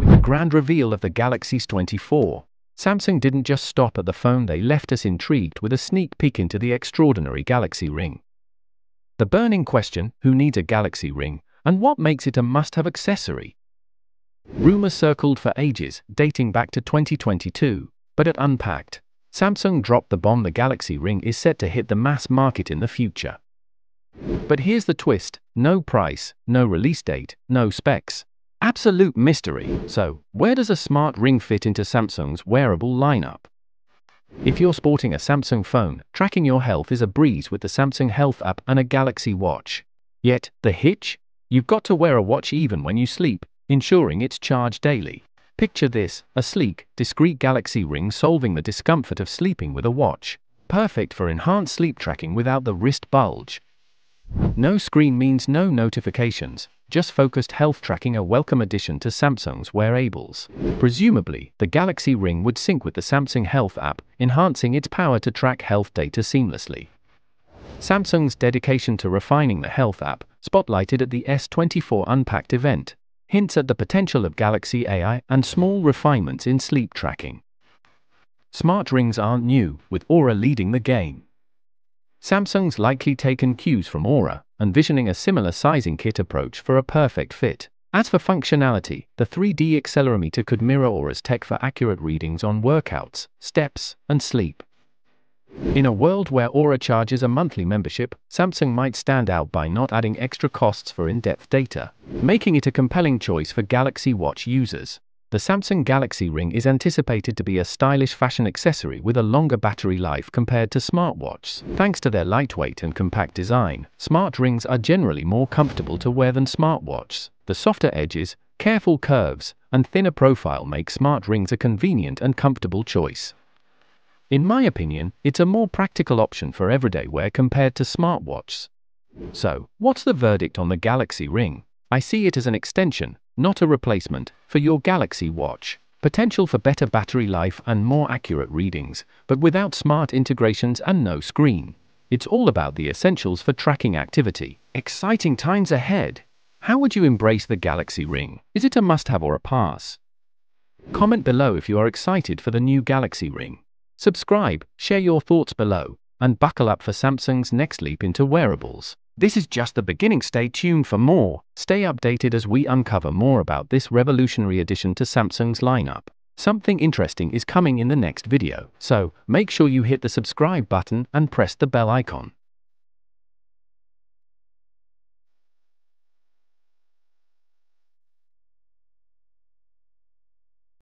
With the grand reveal of the Galaxy S24, Samsung didn't just stop at the phone, they left us intrigued with a sneak peek into the extraordinary Galaxy Ring. The burning question who needs a Galaxy Ring, and what makes it a must have accessory? Rumors circled for ages, dating back to 2022, but at Unpacked, Samsung dropped the bomb the Galaxy Ring is set to hit the mass market in the future. But here's the twist no price, no release date, no specs. Absolute mystery. So, where does a smart ring fit into Samsung's wearable lineup? If you're sporting a Samsung phone, tracking your health is a breeze with the Samsung Health app and a Galaxy Watch. Yet, the hitch? You've got to wear a watch even when you sleep, ensuring it's charged daily. Picture this a sleek, discreet Galaxy ring solving the discomfort of sleeping with a watch. Perfect for enhanced sleep tracking without the wrist bulge. No screen means no notifications, just focused health tracking a welcome addition to Samsung's wearables. Presumably, the Galaxy Ring would sync with the Samsung Health app, enhancing its power to track health data seamlessly. Samsung's dedication to refining the Health app, spotlighted at the S24 Unpacked event, hints at the potential of Galaxy AI and small refinements in sleep tracking. Smart rings aren't new, with Oura leading the game. Samsung's likely taken cues from Oura, envisioning a similar sizing kit approach for a perfect fit. As for functionality, the 3D accelerometer could mirror Oura's tech for accurate readings on workouts, steps, and sleep. In a world where Oura charges a monthly membership, Samsung might stand out by not adding extra costs for in-depth data, making it a compelling choice for Galaxy Watch users. The Samsung Galaxy Ring is anticipated to be a stylish fashion accessory with a longer battery life compared to smartwatches. Thanks to their lightweight and compact design, smart rings are generally more comfortable to wear than smartwatches. The softer edges, careful curves, and thinner profile make smart rings a convenient and comfortable choice. In my opinion, it's a more practical option for everyday wear compared to smartwatches. So, what's the verdict on the Galaxy Ring? I see it as an extension, not a replacement, for your Galaxy Watch. Potential for better battery life and more accurate readings, but without smart integrations and no screen. It's all about the essentials for tracking activity. Exciting times ahead. How would you embrace the Galaxy Ring? Is it a must have or a pass? Comment below if you are excited for the new Galaxy Ring. Subscribe, share your thoughts below, and buckle up for Samsung's next leap into wearables. This is just the beginning. Stay tuned for more. Stay updated as we uncover more about this revolutionary addition to Samsung's lineup. Something interesting is coming in the next video, so make sure you hit the subscribe button and press the bell icon.